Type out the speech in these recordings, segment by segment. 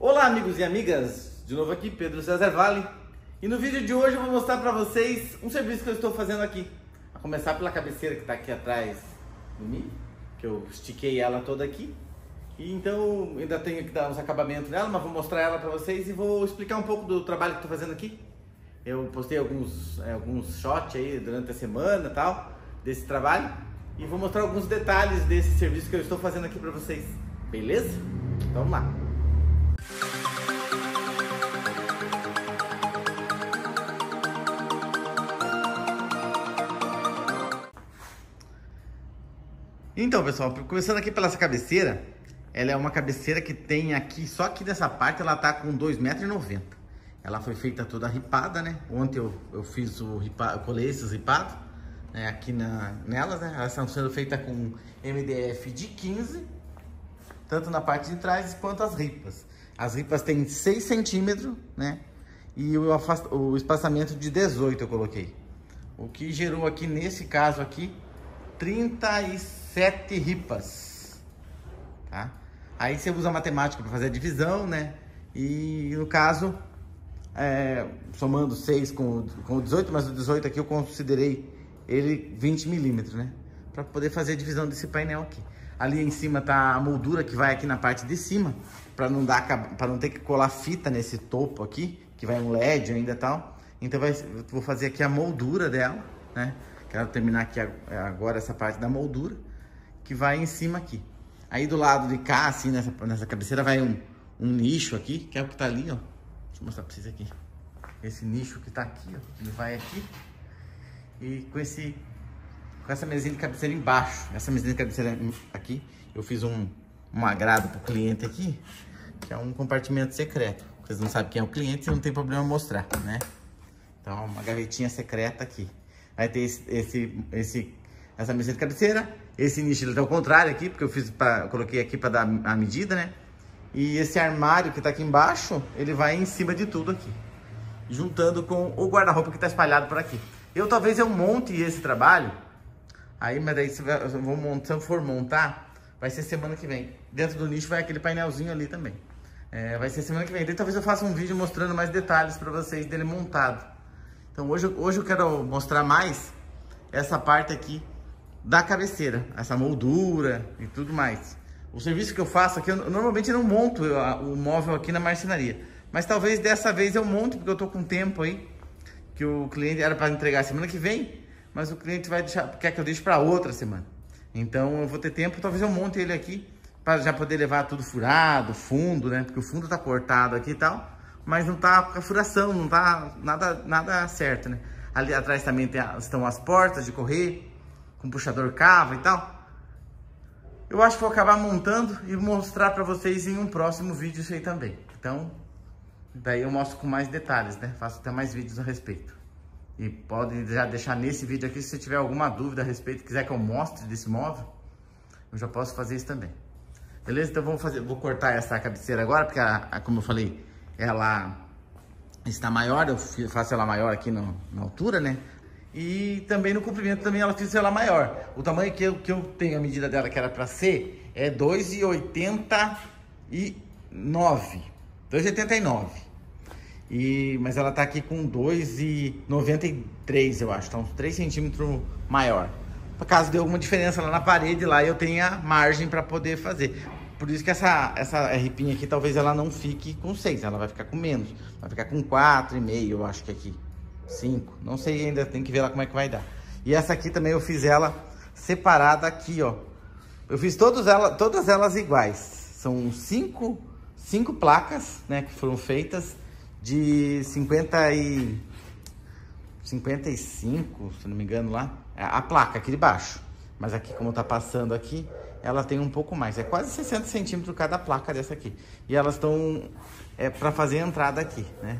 Olá amigos e amigas, de novo aqui Pedro César Vale. E no vídeo de hoje eu vou mostrar para vocês um serviço que eu estou fazendo aqui. A começar pela cabeceira que está aqui atrás de mim, que eu estiquei ela toda aqui. E então ainda tenho que dar uns acabamentos nela, mas vou mostrar ela para vocês e vou explicar um pouco do trabalho que estou fazendo aqui. Eu postei alguns, é, alguns shots aí durante a semana tal, desse trabalho. E vou mostrar alguns detalhes desse serviço que eu estou fazendo aqui para vocês, beleza? Então vamos lá! Então, pessoal, começando aqui pela essa cabeceira, ela é uma cabeceira que tem aqui, só aqui nessa parte ela tá com 2,90m. Ela foi feita toda ripada, né? Ontem eu, eu fiz o ripado, colei esses ripados né? aqui na, nelas, né? Elas estão sendo feitas com MDF de 15, tanto na parte de trás quanto as ripas. As ripas têm 6 centímetros, né? E o, afast... o espaçamento de 18 eu coloquei. O que gerou aqui, nesse caso aqui, 37 ripas, tá? Aí você usa matemática para fazer a divisão, né? E no caso, é, somando 6 com, com o 18, mas o 18 aqui eu considerei ele 20 milímetros, né? Para poder fazer a divisão desse painel aqui. Ali em cima tá a moldura que vai aqui na parte de cima, para não dar para não ter que colar fita nesse topo aqui, que vai um LED ainda tal. Então vai, vou fazer aqui a moldura dela, né? Quero terminar aqui agora essa parte da moldura, que vai em cima aqui. Aí do lado de cá, assim, nessa, nessa cabeceira, vai um, um nicho aqui, que é o que tá ali, ó. Deixa eu mostrar pra vocês aqui. Esse nicho que tá aqui, ó. Ele vai aqui. E com esse... Com essa mesinha de cabeceira embaixo. Essa mesinha de cabeceira aqui, eu fiz um, um agrado pro cliente aqui, que é um compartimento secreto. Vocês não sabem quem é o cliente, não tem problema mostrar, né? Então, uma gavetinha secreta aqui. Vai ter esse, esse, esse, essa mesa de cabeceira. Esse nicho ele tá ao contrário aqui, porque eu fiz pra, coloquei aqui para dar a medida, né? E esse armário que tá aqui embaixo, ele vai em cima de tudo aqui. Juntando com o guarda-roupa que tá espalhado por aqui. Eu talvez eu monte esse trabalho. Aí, mas daí se eu, vou montar, se for montar, vai ser semana que vem. Dentro do nicho vai aquele painelzinho ali também. É, vai ser semana que vem. Daí talvez eu faça um vídeo mostrando mais detalhes para vocês dele montado. Então hoje, hoje eu quero mostrar mais essa parte aqui da cabeceira, essa moldura e tudo mais. O serviço que eu faço aqui, eu normalmente não monto o móvel aqui na marcenaria. Mas talvez dessa vez eu monte, porque eu tô com tempo aí, que o cliente era para entregar semana que vem, mas o cliente vai deixar, quer que eu deixe para outra semana. Então eu vou ter tempo, talvez eu monte ele aqui, para já poder levar tudo furado, fundo, né? Porque o fundo tá cortado aqui e tal mas não tá com a furação, não tá nada, nada certo, né? Ali atrás também tem, estão as portas de correr, com puxador cava e tal. Eu acho que vou acabar montando e mostrar para vocês em um próximo vídeo isso aí também. Então, daí eu mostro com mais detalhes, né? Faço até mais vídeos a respeito. E pode já deixar nesse vídeo aqui, se você tiver alguma dúvida a respeito, quiser que eu mostre desse móvel, eu já posso fazer isso também. Beleza? Então vamos fazer, vou cortar essa cabeceira agora, porque a, a, como eu falei, ela está maior, eu faço ela maior aqui no, na altura, né? E também no comprimento também ela fiz ela maior. O tamanho que eu, que eu tenho, a medida dela que era para ser, é 2,89. 2,89. E, mas ela tá aqui com 2,93, eu acho. Então, 3 centímetros maior. Caso de alguma diferença lá na parede, lá eu tenha margem para poder fazer. Por isso que essa, essa ripinha aqui, talvez ela não fique com 6, ela vai ficar com menos. Vai ficar com 4,5, eu acho que aqui. 5, não sei ainda, tem que ver lá como é que vai dar. E essa aqui também eu fiz ela separada aqui, ó. Eu fiz todas elas, todas elas iguais. São cinco, cinco placas, né, que foram feitas de 50 e... 55, se não me engano lá. É a placa aqui de baixo. Mas aqui, como tá passando aqui, ela tem um pouco mais. É quase 60 centímetros cada placa dessa aqui. E elas estão é, para fazer a entrada aqui, né?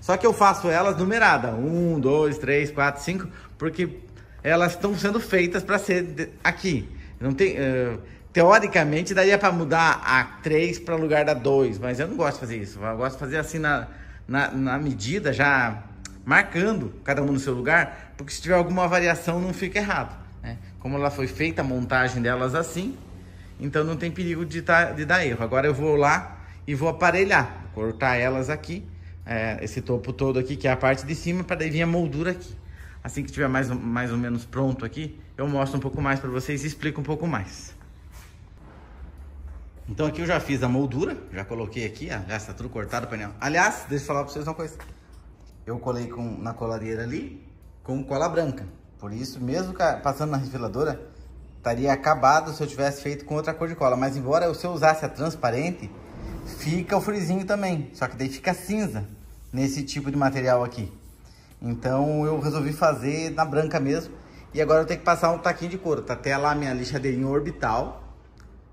Só que eu faço elas numerada. Um, dois, três, quatro, cinco. Porque elas estão sendo feitas para ser aqui. Não tem... Uh, teoricamente daria para mudar a 3 para lugar da 2, mas eu não gosto de fazer isso. Eu gosto de fazer assim na, na, na, medida, já marcando cada um no seu lugar, porque se tiver alguma variação não fica errado. Né? Como ela foi feita a montagem delas assim, então não tem perigo de, tá, de dar erro. Agora eu vou lá e vou aparelhar. cortar elas aqui, é, esse topo todo aqui, que é a parte de cima, para daí vir a moldura aqui. Assim que tiver mais, mais ou menos pronto aqui, eu mostro um pouco mais para vocês e explico um pouco mais. Então aqui eu já fiz a moldura, já coloquei aqui, já está tudo cortado o painel. Aliás, deixa eu falar para vocês uma coisa. Eu colei com, na coladeira ali com cola branca. Por isso, mesmo passando na refiladora, estaria acabado se eu tivesse feito com outra cor de cola. Mas embora se eu usasse a transparente, fica o frisinho também. Só que daí fica cinza nesse tipo de material aqui. Então eu resolvi fazer na branca mesmo. E agora eu tenho que passar um taquinho de couro. Tá até lá minha lixadeirinha orbital.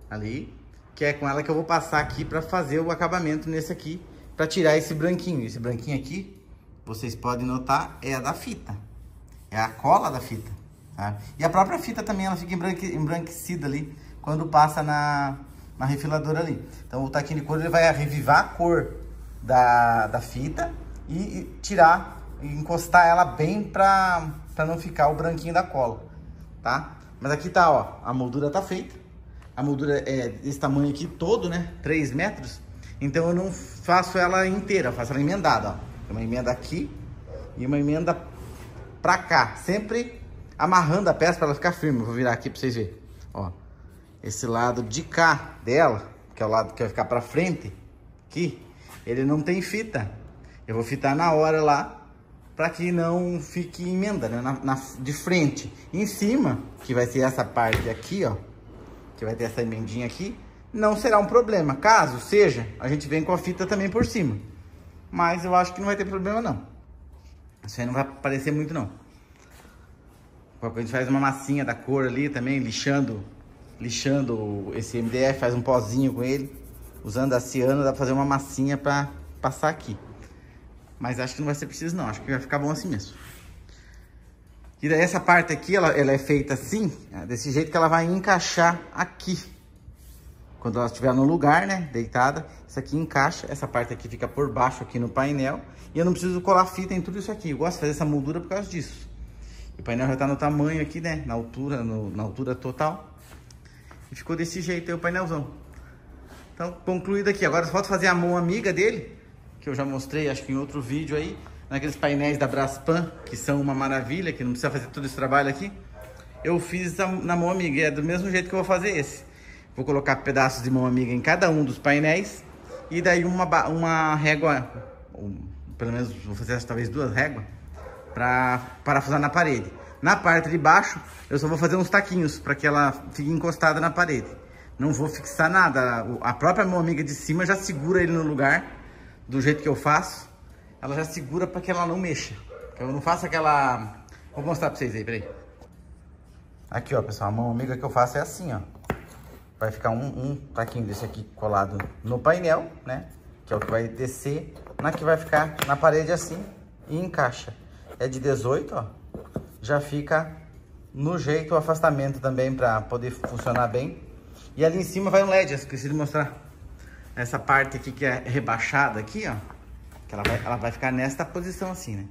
Ali. Que é com ela que eu vou passar aqui para fazer o acabamento nesse aqui. para tirar esse branquinho. Esse branquinho aqui, vocês podem notar, é a da fita. É a cola da fita. Tá? E a própria fita também, ela fica embranquecida ali. Quando passa na, na refiladora ali. Então o taquinho de couro ele vai revivar a cor da, da fita e, tirar, e encostar ela bem pra, pra não ficar o branquinho da cola, tá? Mas aqui tá, ó, a moldura tá feita. A moldura é desse tamanho aqui todo, né? 3 metros. Então eu não faço ela inteira, faço ela emendada, ó. Uma emenda aqui e uma emenda pra cá. Sempre amarrando a peça para ela ficar firme. vou virar aqui pra vocês verem, ó esse lado de cá dela, que é o lado que vai ficar para frente, aqui, ele não tem fita. Eu vou fitar na hora lá, para que não fique emenda, né? Na, na, de frente. Em cima, que vai ser essa parte aqui, ó, que vai ter essa emendinha aqui, não será um problema. Caso seja, a gente vem com a fita também por cima. Mas eu acho que não vai ter problema não. Isso aí não vai aparecer muito não. A gente faz uma massinha da cor ali também, lixando lixando esse MDF, faz um pozinho com ele. Usando a ciano, dá pra fazer uma massinha pra passar aqui. Mas acho que não vai ser preciso não, acho que vai ficar bom assim mesmo. E daí essa parte aqui, ela, ela é feita assim, é, desse jeito que ela vai encaixar aqui. Quando ela estiver no lugar, né, deitada, isso aqui encaixa, essa parte aqui fica por baixo aqui no painel. E eu não preciso colar fita em tudo isso aqui, eu gosto de fazer essa moldura por causa disso. O painel já tá no tamanho aqui, né, na altura, no, na altura total. E ficou desse jeito aí o painelzão. Então, concluído aqui. Agora falta fazer a mão amiga dele, que eu já mostrei, acho que em outro vídeo aí, naqueles painéis da Braspan, que são uma maravilha, que não precisa fazer todo esse trabalho aqui. Eu fiz na mão amiga, é do mesmo jeito que eu vou fazer esse. Vou colocar pedaços de mão amiga em cada um dos painéis e daí uma, uma régua, pelo menos vou fazer talvez duas réguas, para parafusar na parede. Na parte de baixo, eu só vou fazer uns taquinhos para que ela fique encostada na parede. Não vou fixar nada. A própria mão amiga de cima já segura ele no lugar, do jeito que eu faço. Ela já segura para que ela não mexa. Eu não faço aquela... Vou mostrar para vocês aí, peraí. Aqui, ó, pessoal, a mão amiga que eu faço é assim, ó. Vai ficar um, um taquinho desse aqui colado no painel, né? Que é o que vai descer, na que vai ficar na parede assim e encaixa. É de 18, ó já fica no jeito o afastamento também para poder funcionar bem. E ali em cima vai um LED, esqueci de mostrar. Essa parte aqui que é rebaixada aqui, ó. Que ela vai, ela vai ficar nesta posição assim, né?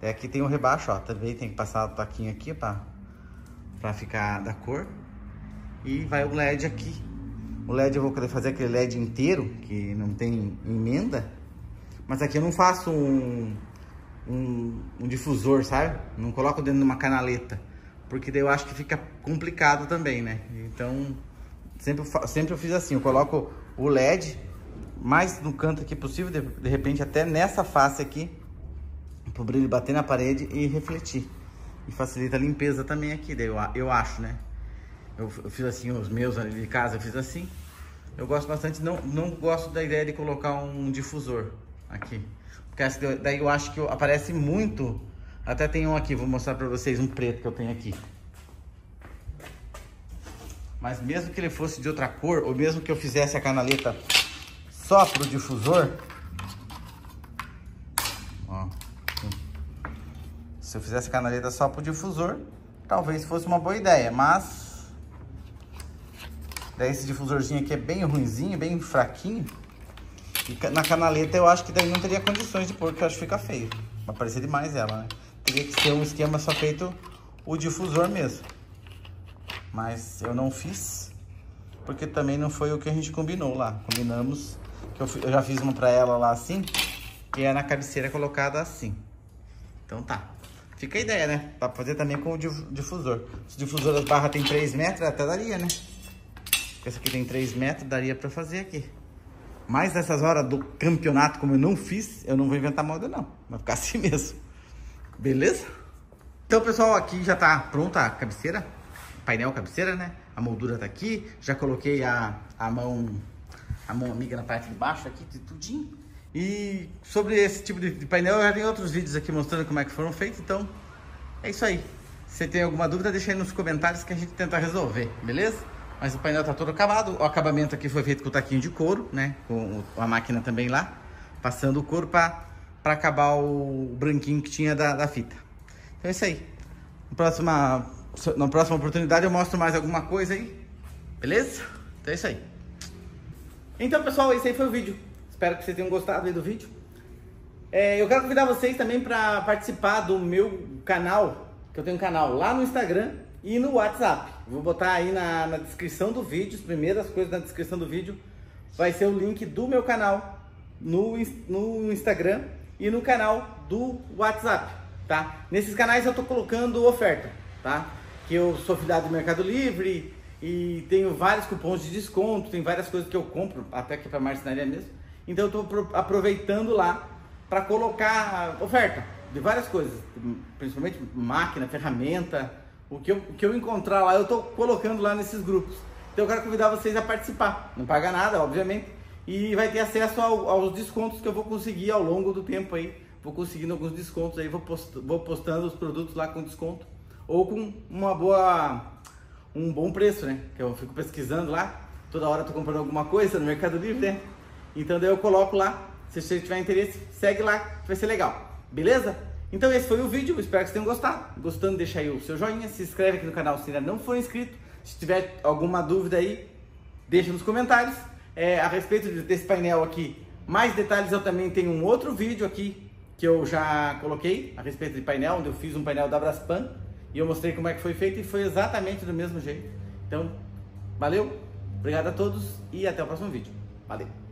E aqui tem um rebaixo, ó. Também tem que passar o taquinho aqui para pra ficar da cor. E vai o LED aqui. O LED eu vou querer fazer aquele LED inteiro, que não tem emenda. Mas aqui eu não faço um, um, um difusor, sabe? Não coloco dentro de uma canaleta, porque daí eu acho que fica complicado também, né? Então, sempre, sempre eu fiz assim, eu coloco o LED mais no canto aqui possível, de, de repente até nessa face aqui, para o brilho bater na parede e refletir. E facilita a limpeza também aqui, daí eu, eu acho, né? Eu, eu fiz assim, os meus ali de casa eu fiz assim. Eu gosto bastante, não, não gosto da ideia de colocar um difusor aqui. Porque daí eu acho que aparece muito. Até tem um aqui, vou mostrar pra vocês um preto que eu tenho aqui. Mas mesmo que ele fosse de outra cor, ou mesmo que eu fizesse a canaleta só pro difusor, ó, se eu fizesse a canaleta só pro difusor, talvez fosse uma boa ideia, mas daí esse difusorzinho aqui é bem ruinzinho, bem fraquinho, e na canaleta eu acho que daí não teria condições de pôr, porque eu acho que fica feio. Vai parecer demais ela, né? Teria que ser um esquema só feito o difusor mesmo. Mas eu não fiz, porque também não foi o que a gente combinou lá. Combinamos que Eu, eu já fiz uma pra ela lá assim, que é na cabeceira colocada assim. Então tá. Fica a ideia, né? Dá pra fazer também com o difusor. Se o difusor das barras tem 3 metros, até daria, né? Essa aqui tem 3 metros, daria pra fazer aqui. Mas nessas horas do campeonato, como eu não fiz, eu não vou inventar moda não. Vai ficar assim mesmo. Beleza? Então, pessoal, aqui já tá pronta a cabeceira. Painel cabeceira, né? A moldura tá aqui. Já coloquei a, a mão a mão amiga na parte de baixo aqui, tudinho. E sobre esse tipo de, de painel, eu já tenho outros vídeos aqui mostrando como é que foram feitos. Então, é isso aí. Se tem alguma dúvida, deixa aí nos comentários que a gente tenta resolver, beleza? Mas o painel tá todo acabado. O acabamento aqui foi feito com o taquinho de couro, né? Com a máquina também lá. Passando o couro para acabar o branquinho que tinha da, da fita. Então é isso aí. Próxima, na próxima oportunidade eu mostro mais alguma coisa aí. Beleza? Então é isso aí. Então, pessoal, esse aí foi o vídeo. Espero que vocês tenham gostado do vídeo. É, eu quero convidar vocês também para participar do meu canal, que eu tenho um canal lá no Instagram e no WhatsApp. Vou botar aí na, na descrição do vídeo, as primeiras coisas na descrição do vídeo, vai ser o link do meu canal no, no Instagram e no canal do WhatsApp, tá? Nesses canais eu tô colocando oferta, tá? Que eu sou filiado do Mercado Livre e tenho vários cupons de desconto, tem várias coisas que eu compro, até que é para marcenaria mesmo. Então eu tô aproveitando lá para colocar oferta de várias coisas, principalmente máquina, ferramenta, o que eu, o que eu encontrar lá, eu estou colocando lá nesses grupos. Então eu quero convidar vocês a participar. Não paga nada, obviamente. E vai ter acesso ao, aos descontos que eu vou conseguir ao longo do tempo aí. Vou conseguindo alguns descontos aí, vou, post, vou postando os produtos lá com desconto. Ou com uma boa. um bom preço, né? Que eu fico pesquisando lá. Toda hora tô comprando alguma coisa no Mercado Livre, né? Então daí eu coloco lá. Se você tiver interesse, segue lá, que vai ser legal. Beleza? Então esse foi o vídeo, espero que vocês tenham gostado. Gostando, deixa aí o seu joinha, se inscreve aqui no canal se ainda não for inscrito. Se tiver alguma dúvida aí, deixa nos comentários. É, a respeito desse painel aqui, mais detalhes eu também tenho um outro vídeo aqui que eu já coloquei a respeito de painel, onde eu fiz um painel da Braspan e eu mostrei como é que foi feito e foi exatamente do mesmo jeito. Então, valeu, obrigado a todos e até o próximo vídeo. Valeu!